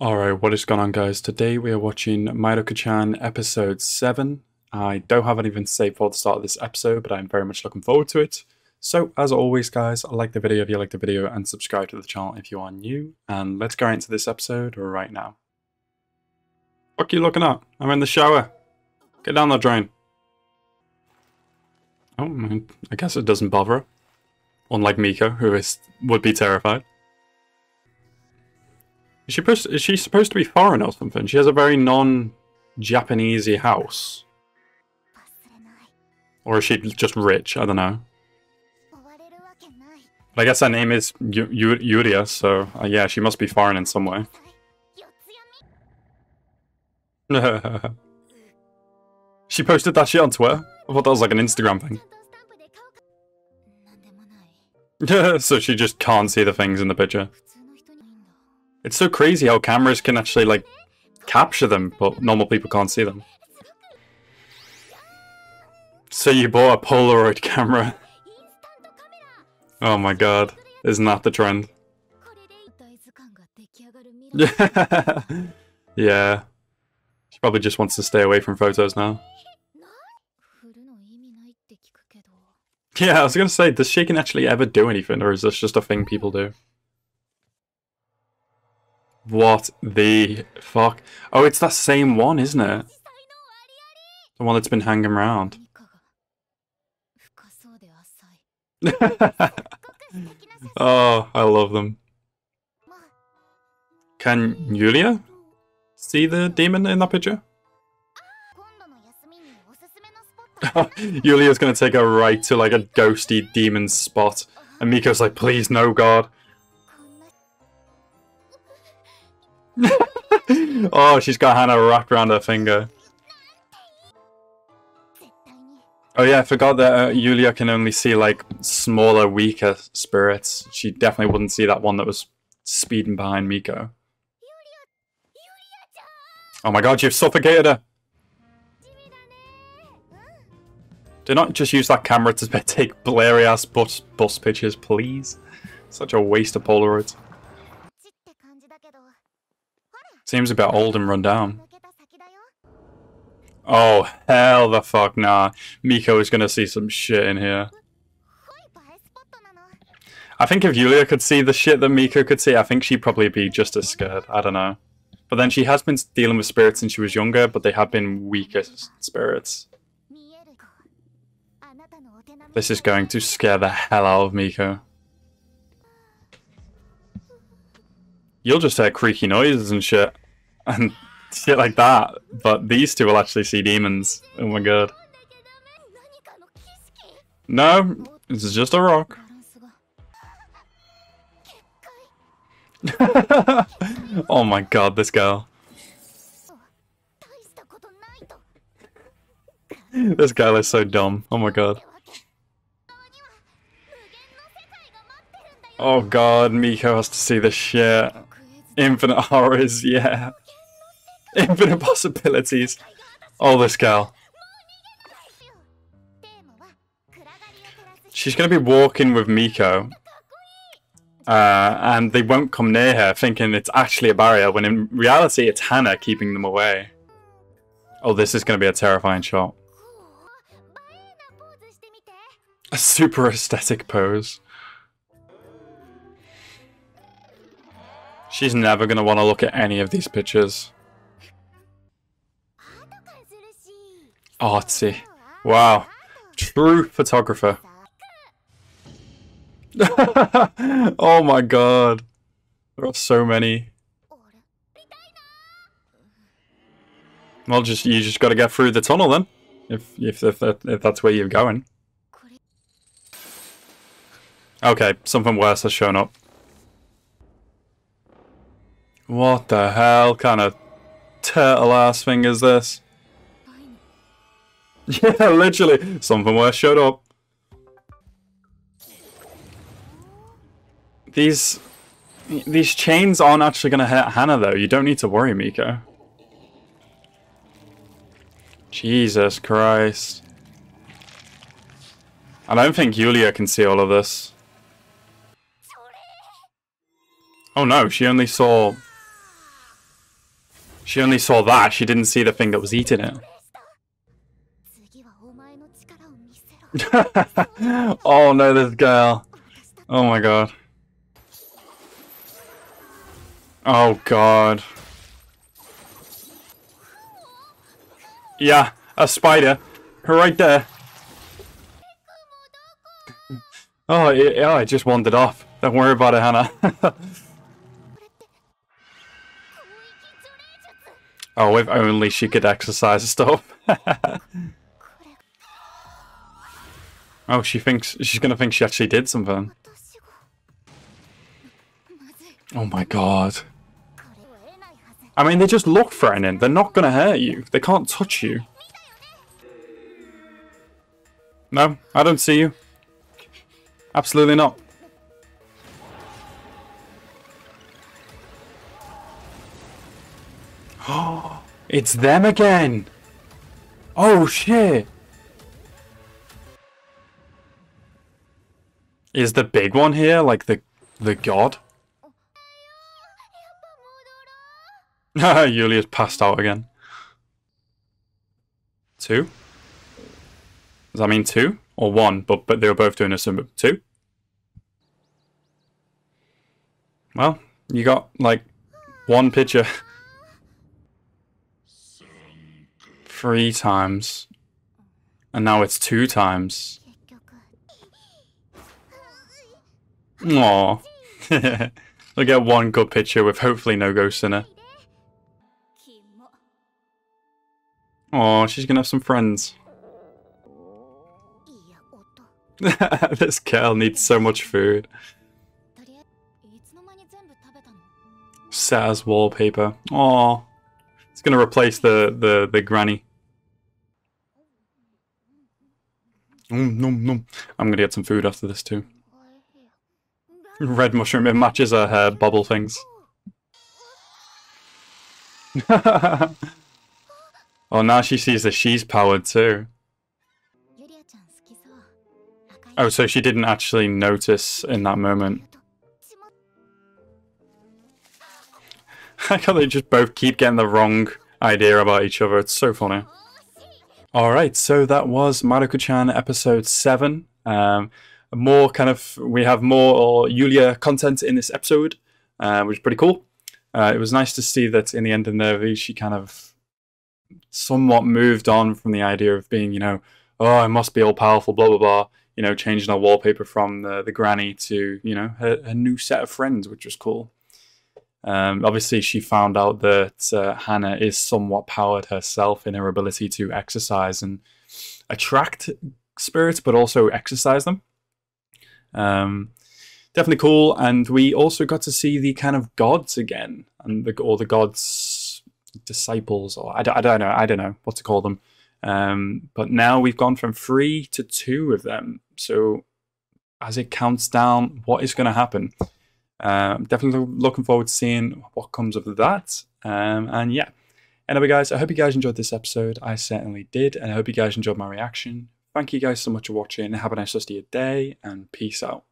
Alright, what is going on guys? Today we are watching Mieruko-chan episode 7. I don't have anything to say for the start of this episode, but I'm very much looking forward to it. So, as always guys, like the video if you like the video and subscribe to the channel if you are new. And let's go into this episode right now. What are you looking at? I'm in the shower. Get down the drain. Oh, I guess it doesn't bother her. Unlike Miko, who is would be terrified. Is she, supposed, is she supposed to be foreign or something? She has a very non-Japanesey house. Or is she just rich? I don't know. But I guess her name is y Yuria, so uh, yeah, she must be foreign in some way. she posted that shit on Twitter? I thought that was like an Instagram thing. so she just can't see the things in the picture. It's so crazy how cameras can actually, like, capture them, but normal people can't see them. So you bought a Polaroid camera. Oh my god. Isn't that the trend? yeah. yeah. She probably just wants to stay away from photos now. Yeah, I was gonna say, does shaking actually ever do anything, or is this just a thing people do? What the fuck? Oh, it's that same one, isn't it? The one that's been hanging around. oh, I love them. Can Yulia see the demon in that picture? Yulia's gonna take a right to like a ghosty demon spot. And Miko's like, please no god. oh, she's got Hannah wrapped around her finger. Oh yeah, I forgot that uh, Yulia can only see like smaller, weaker spirits. She definitely wouldn't see that one that was speeding behind Miko. Oh my god, you've suffocated her! Do not just use that camera to take blurry ass bus, bus pictures, please. Such a waste of Polaroids. Seems a bit old and run down. Oh, hell the fuck nah. Miko is gonna see some shit in here. I think if Yulia could see the shit that Miko could see, I think she'd probably be just as scared. I don't know. But then she has been dealing with spirits since she was younger, but they have been weaker spirits. This is going to scare the hell out of Miko. You'll just hear creaky noises and shit. And shit like that. But these two will actually see demons. Oh my god. No, this is just a rock. oh my god, this girl. this girl is so dumb. Oh my god. Oh god, Miko has to see this shit. Infinite horrors, yeah. Infinite possibilities. Oh, this girl. She's going to be walking with Miko. Uh, and they won't come near her thinking it's actually a barrier, when in reality it's Hannah keeping them away. Oh, this is going to be a terrifying shot. A super aesthetic pose. She's never going to want to look at any of these pictures. Artsy. Wow. True photographer. oh my god. There are so many. Well, just you just got to get through the tunnel then, if if if, if that's where you're going. Okay, something worse has shown up. What the hell kind of turtle ass thing is this? Yeah, literally. Something worse showed up. These these chains aren't actually going to hurt Hannah, though. You don't need to worry, Miko. Jesus Christ. I don't think Yulia can see all of this. Oh no, she only saw She only saw that. She didn't see the thing that was eating it. oh no, this girl. Oh my god. Oh god. Yeah, a spider. Right there. Oh, it, oh, it just wandered off. Don't worry about it, Hannah. oh, if only she could exorcise stuff. Oh, she thinks she's gonna think she actually did something. Oh my god. I mean, they just look threatening. They're not gonna hurt you. They can't touch you. No, I don't see you. Absolutely not. Oh, it's them again. Oh shit. Is the big one here like the the god? Yulia's passed out again. Two? Does that mean two? Or one, but, but they were both doing a sim two? Well, you got like one picture three times. And now it's two times. Aww. we'll get one good picture with hopefully no ghosts in it. Aw, she's gonna have some friends. this girl needs so much food. Set as wallpaper. Aw. It's gonna replace the, the, the granny. Mm, no, no. I'm gonna get some food after this too. Red mushroom, it matches her hair bubble things. oh, now she sees that she's powered too. Oh, so she didn't actually notice in that moment. How can they just both keep getting the wrong idea about each other? It's so funny. Alright, so that was Mieruko-chan episode 7. Um, more kind of, we have more Yulia content in this episode, uh, which is pretty cool. Uh, it was nice to see that in the end of Nervi, she kind of somewhat moved on from the idea of being, you know, oh, I must be all powerful, blah, blah, blah you know, changing her wallpaper from the, the granny to, you know, her, her new set of friends, which was cool. Um, obviously, she found out that uh, Hana is somewhat powered herself in her ability to exercise and attract spirits, but also exorcise them. Um, definitely cool. And we also got to see the kind of gods again, and the or the gods' disciples, or I don't, I don't know, I don't know what to call them. Um, but now we've gone from three to two of them. So as it counts down, what is going to happen? Um, definitely looking forward to seeing what comes of that. Um, and yeah. Anyway, guys, I hope you guys enjoyed this episode. I certainly did. And I hope you guys enjoyed my reaction. Thank you guys so much for watching. Have a nice rest of your day and peace out.